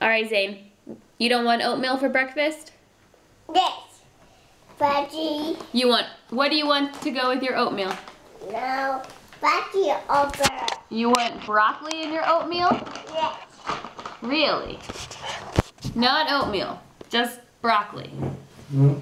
All right, Zane. You don't want oatmeal for breakfast? Yes. Veggie. You want, what do you want to go with your oatmeal? No. Veggie over. You want broccoli in your oatmeal? Yes. Really? Not oatmeal, just broccoli. Mm.